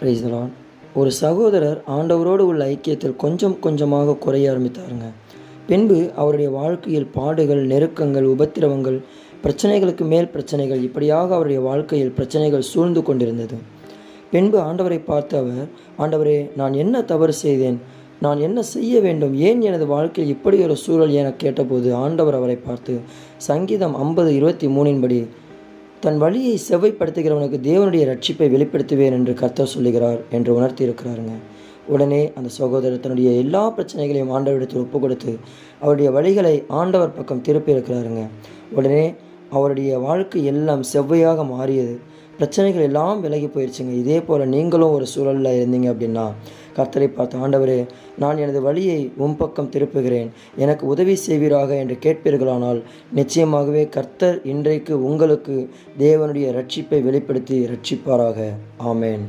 பிரைஸ்தலான் ஒரு சகோதரர் ஆண்டவரோடு உள்ள ஐக்கியத்தில் கொஞ்சம் கொஞ்சமாக குறைய ஆரம்பித்தாருங்க. பின்பு அவருடைய வாழ்க்கையில் பாடுகள் நெருக்கங்கள் உபத்திரவங்கள் பிரச்சனைகளுக்கு மேல் பிரச்சனைகள் இப்படியாக அவருடைய வாழ்க்கையில் பிரச்சனைகள் சூழ்ந்து கொண்டிருந்தது. பின்பு ஆண்டவரை பார்த்து அவர் ஆண்டவரே நான் என்ன தவறு செய்தேன்? நான் என்ன செய்ய வேண்டும்? ஏன் எனது வாழ்க்கையில் இப்படி ஒரு சூழல்? என கேட்டபோது ஆண்டவர் அவரை பார்த்து சங்கீதம் ஐம்பது இருபத்தி மூணின்படி தன் வழியை செவ்வைப்படுத்துகிறவனுக்கு தேவனுடைய ரட்சிப்பை வெளிப்படுத்துவேன் என்று கர்த்தர் சொல்லுகிறார் என்று உணர்த்தி இருக்கிறாருங்க உடனே அந்த சகோதரர் தன்னுடைய எல்லா பிரச்சனைகளையும் ஆண்டவரிடத்தில் ஒப்பு கொடுத்து அவருடைய வழிகளை ஆண்டவர் பக்கம் திருப்பி இருக்கிறாருங்க உடனே அவருடைய வாழ்க்கை எல்லாம் செவ்வையாக மாறியது. பிரச்சனைகள் எல்லாம் விலகி போயிடுச்சுங்க இதே போல் நீங்களும் ஒரு சூழலில் இருந்தீங்க அப்படின்னா கர்த்தரை பார்த்து ஆண்டவரே நான் எனது வழியை உம் பக்கம் திருப்புகிறேன். எனக்கு உதவி செய்வீராக என்று கேட்பீர்களானால் நிச்சயமாகவே கர்த்தர் இன்றைக்கு உங்களுக்கு தேவனுடைய ரட்சிப்பை வெளிப்படுத்தி ரட்சிப்பாராக. ஆமேன்.